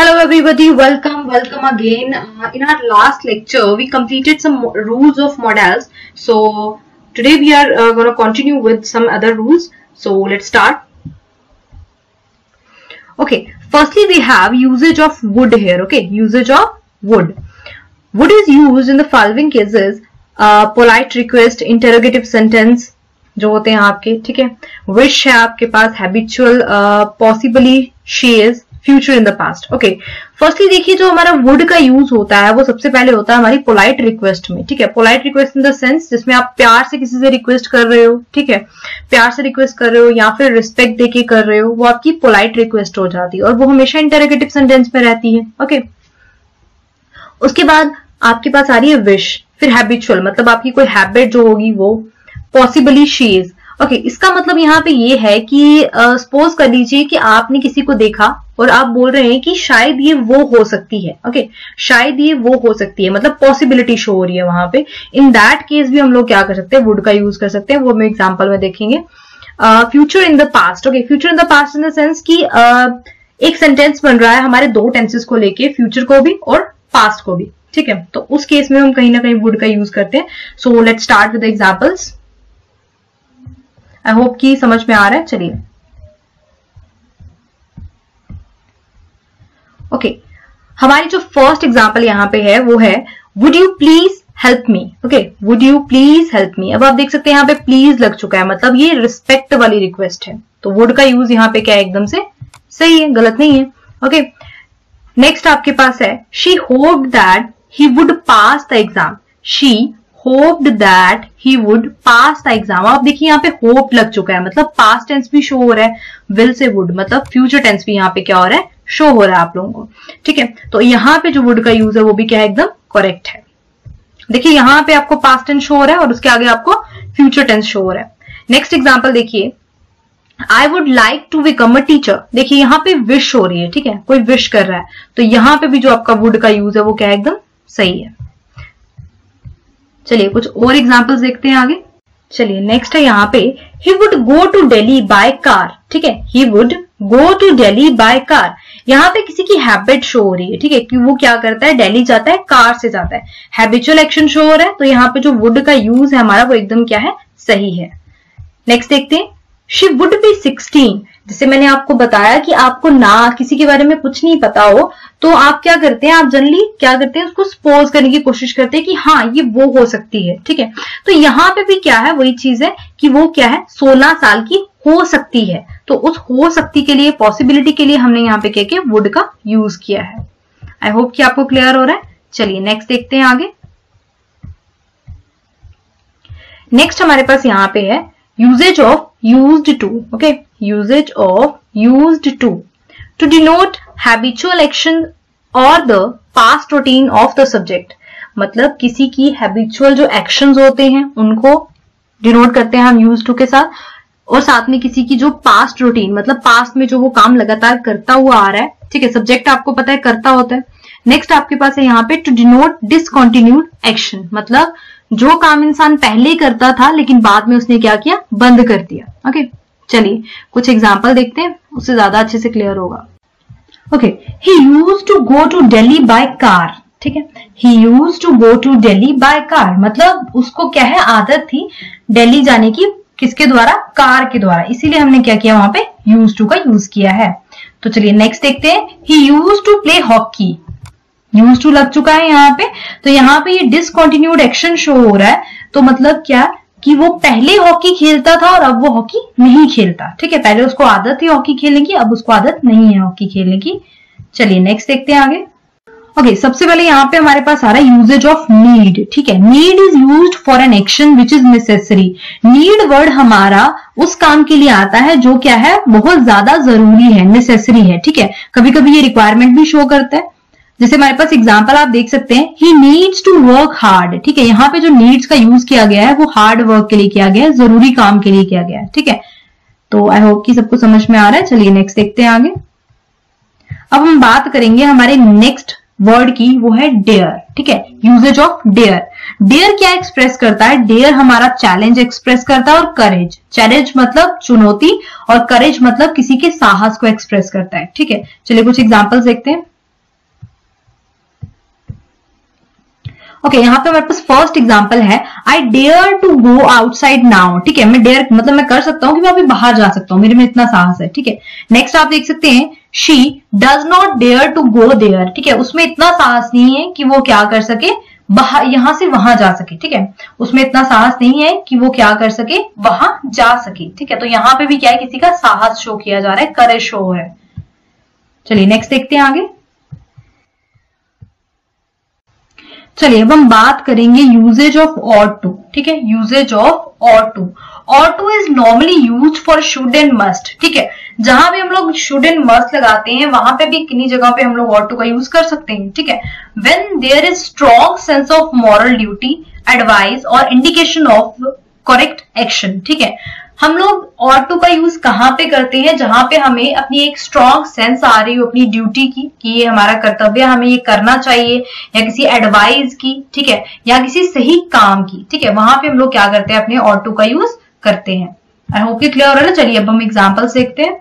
Hello everybody, welcome, welcome again. Uh, in our last lecture, we completed some rules of modals. So today we are uh, going to continue with some other rules. So let's start. Okay, firstly we have usage of would here. Okay, usage of would. Would is used in the following cases. Uh, polite request, interrogative sentence, जो होते हैं आपके ठीक है wish है आपके पास habitual possibly shares future in the past okay firstly देखिए, जो हमारा वुड का यूज़ होता है, वो सबसे पहले होता है हमारी पोलाइट रिक्वेस्ट में, ठीक है? Polite request in the sense जिसमें आप प्यार से किसी से रिक्वेस्ट कर रहे हो, ठीक है? प्यार से रिक्वेस्ट कर रहे हो या फिर रिस्पेक्ट देके कर रहे हो, वो आपकी पोलाइट रिक्वेस्ट हो जाती है और वो हमेशा इंटरोगेटिव सेंटेंस में रहती है ओके okay? उसके बाद आपके पास आ रही है विश फिर हैबिचुअल मतलब आपकी कोई हैबिट जो होगी वो पॉसिबली शीज ओके okay, इसका मतलब यहाँ पे ये है कि सपोज़ कर लीजिए कि आपने किसी को देखा और आप बोल रहे हैं कि शायद ये वो हो सकती है ओके okay? शायद ये वो हो सकती है मतलब पॉसिबिलिटी शो हो रही है वहाँ पे। इन दैट केस भी हम लोग क्या कर सकते हैं वुड का यूज़ कर सकते हैं वो हम एग्ज़ाम्पल में देखेंगे। Future in the past okay future in the past in the sense कि uh, एक सेंटेंस बन रहा है हमारे दो टेंसेस को लेके फ्यूचर को भी और पास्ट को भी ठीक है? तो उस केस में हम कहीं ना कहीं वुड का यूज़ करते हैं। So let start with examples I hope कि समझ में आ रहा है। चलिए। Okay okay. हमारी जो फ़र्स्ट एग्ज़ाम्पल यहाँ पे है वो है would you please help me okay would you please help me अब आप देख सकते हैं यहाँ पे प्लीज़ लग चुका है मतलब ये रिस्पेक्ट वाली रिक्वेस्ट है। तो वुड का यूज़ यहाँ पे क्या है एकदम से? सही है गलत नहीं है। ओके okay, नेक्स्ट आपके पास है she hope that he would pass the exam she hoped that he would pass the exam आप देखिए, यहाँ पे होप लग चुका है। मतलब पास्ट टेंस भी शो हो रहा है। विल से वुड मतलब फ्यूचर टेंस भी यहाँ पे क्या हो रहा है? शो हो रहा है आप लोगों को। ठीक है? तो यहाँ पे जो वुड का यूज़ है, वो भी क्या है? एकदम करेक्ट है। देखिए, यहाँ पे आपको पास्ट टेंस शो हो रहा है और उसके आगे आपको फ्यूचर टेंस शो हो रहा है। नेक्स्ट एग्ज़ाम्पल देखिए। I would like to become a teacher देखिए, यहाँ पे विश हो रही है। ठीक है? कोई विश कर रहा है। तो यहाँ पे भी जो आपका वुड का यूज़ है, वो क्या है? एकदम सही है। चलिए कुछ और एग्जाम्पल्स देखते हैं आगे। चलिए नेक्स्ट है यहाँ पे he would go to Delhi by car ठीक है he would go to Delhi by car यहाँ पे किसी की हैबिट शो हो रही है, ठीक है, कि वो क्या करता है डेली जाता है कार से जाता है। हैबिचुअल एक्शन शो हो रहा है तो यहाँ पे जो वुड का यूज़ है हमारा, वो एकदम क्या है, सही है। नेक्स्ट देखते हैं। शी वुड बी सिक्सटीन जैसे मैंने आपको बताया कि आपको ना, किसी के बारे में कुछ नहीं पता हो तो आप क्या करते हैं? आप जनरली क्या करते हैं? उसको स्पोज करने की कोशिश करते हैं कि हाँ ये वो हो सकती है, ठीक है? तो यहाँ पे भी क्या है? वही चीज़ है कि वो क्या है? सोलह साल की हो सकती है। तो उस हो सकती के लिए पॉसिबिलिटी के लिए हमने यहाँ पे क्या किया? वुड का यूज़ किया है। आई होप कि आपको क्लियर हो रहा है। चलिए नेक्स्ट देखते हैं आगे। नेक्स्ट हमारे पास यहाँ पे है। Usages of used to okay usage of used to. To denote habitual action or the past routine of the subject मतलब किसी की हैबिचुअल जो एक्शंस होते हैं, उनको डिनोट करते हैं हम यूज़ टू के साथ, और साथ में किसी की जो पास्ट रूटीन मतलब पास्ट में जो वो काम लगातार करता हुआ आ रहा है, ठीक है? सब्जेक्ट आपको पता है करता होता है। नेक्स्ट आपके पास है यहाँ पे टू डिनोट डिसकॉन्टिन्यूड एक्शन मतलब जो काम इंसान पहले करता था, लेकिन बाद में उसने क्या किया? बंद कर दिया। ओके चलिए, कुछ एग्ज़ाम्पल देखते हैं। उससे ज़्यादा अच्छे से क्लियर होगा। Okay he use to go to Delhi by car ठीक है? He use to go to Delhi by car मतलब उसको क्या है? आदत थी डेली जाने की किसके द्वारा? कार के द्वारा। इसीलिए हमने क्या किया वहाँ पे? यूज़ टू का यूज़ किया है। तो चलिए नेक्स्ट देखते हैं। He use to play hockey use to लग चुका है यहाँ पे। तो यहाँ पे ये डिसकंटिन्यूड एक्शन शो हो रहा है। तो मतलब क्या? कि वो पहले हॉकी खेलता था और अब वो हॉकी नहीं खेलता। ठीक है पहले उसको आदत थी हॉकी खेलने की अब उसको आदत नहीं है हॉकी खेलने की। चलिए नेक्स्ट देखते हैं आगे। ओके okay, सबसे पहले यहाँ पे हमारे पास आ रहा है यूजेज ऑफ़ नीड ठीक है need is use for an action which is necessary need word हमारा उस काम के लिए आता है जो क्या है? बहुत ज़्यादा ज़रूरी है नेसेसरी है। ठीक है कभी कभी ये रिक्वायरमेंट भी शो करता है। जैसे हमारे पास एग्ज़ाम्पल आप देख सकते हैं he needs to work hard ठीक है, यहाँ पे जो नीड्स का यूज़ किया गया है, वो हार्ड वर्क के लिए किया गया है, ज़रूरी काम के लिए किया गया है, ठीक है? तो आई होप कि सबको समझ में आ रहा है। चलिए नेक्स्ट देखते हैं आगे। अब हम बात करेंगे हमारे नेक्स्ट वर्ड की, वो है डेयर ठीक है यूजेज ऑफ़ डेयर डेयर क्या एक्सप्रेस करता है? डेयर हमारा चैलेंज एक्सप्रेस करता है और करेज चैलेंज मतलब चुनौती और करेज मतलब किसी के साहस को एक्सप्रेस करता है, ठीक है? चलिए कुछ एग्जाम्पल्स देखते हैं। ओके okay, यहाँ पे हमारे पास फ़र्स्ट एग्ज़ाम्पल है। I dare to go outside now ठीक है? मैं डेयर मतलब मैं कर सकता हूँ कि मैं अभी बाहर जा सकता हूँ मेरे में इतना साहस है ठीक है? नेक्स्ट आप देख सकते हैं she does not dare to go there ठीक है? उसमें इतना साहस नहीं है कि वो क्या कर सके बाहर यहाँ से वहाँ जा सके ठीक है? उसमें इतना साहस नहीं है कि वो क्या कर सके वहाँ जा सके ठीक है? तो यहाँ पे भी क्या है? किसी का साहस शो किया जा रहा है करे शो है। चलिए नेक्स्ट देखते हैं आगे। चलिए, अब हम बात करेंगे यूजेज ऑफ़ और टू ठीक है? Usages of ought to ought to is normally use for should and must ठीक है? जहाँ भी हम लोग शुड एंड मस्ट लगाते हैं, वहाँ पे भी किन्हीं जगह पे हम लोग और टू का यूज़ कर सकते हैं, ठीक है? When there is strong sense of moral duty advice और इंडिकेशन ऑफ़ करेक्ट एक्शन ठीक है? हम लोग ऑटो का यूज़ कहाँ पे करते हैं? जहाँ पे हमें अपनी एक स्ट्रॉन्ग सेंस आ रही हो, अपनी ड्यूटी की, कि ये हमारा कर्तव्य हमें ये करना चाहिए, या किसी एडवाइस की, ठीक है? या किसी सही काम की, ठीक है? वहाँ पे हम लोग क्या करते हैं? अपने ऑटो का यूज़ करते हैं। आई होप ये क्लियर हो रहा है चलिए, अब हम एग्ज़ाम्पल देखते हैं।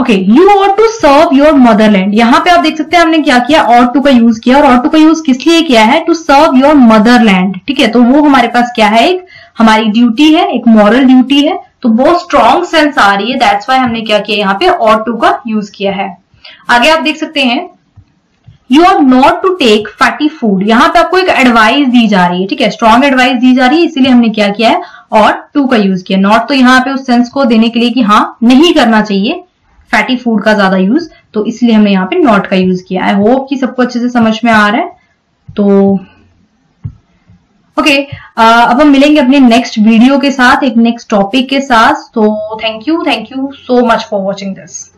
Okay you ought to serve your motherland यहाँ पे आप देख सकते हैं हमने क्या किया? और टू का यूज़ किया। और और टू का यूज़ किस लिए किया है? टू सर्व योर मदरलैंड ठीक है? तो वो हमारे पास क्या है? एक हमारी ड्यूटी है, एक मॉरल ड्यूटी है तो बहुत स्ट्रॉन्ग सेंस आ रही है दैट्स वाई हमने क्या किया यहाँ पे, और टू का यूज़ किया है। आगे आप देख सकते हैं you are not to take fatty food यहाँ पे आपको एक एडवाइस दी जा रही है, ठीक है स्ट्रॉन्ग एडवाइस दी जा रही है, इसीलिए हमने क्या किया है, और टू का यूज़ किया। नॉट तो यहाँ पे उस सेंस को देने के लिए कि हाँ नहीं करना चाहिए फैटी फ़ूड का ज़्यादा यूज़ तो इसलिए हमने यहाँ पे नॉट का यूज़ किया। आई होप कि सबको अच्छे से समझ में आ रहा है तो ओके okay, uh, अब हम मिलेंगे अपने नेक्स्ट वीडियो के साथ एक नेक्स्ट टॉपिक के साथ. तो thank you thank you so much for watching this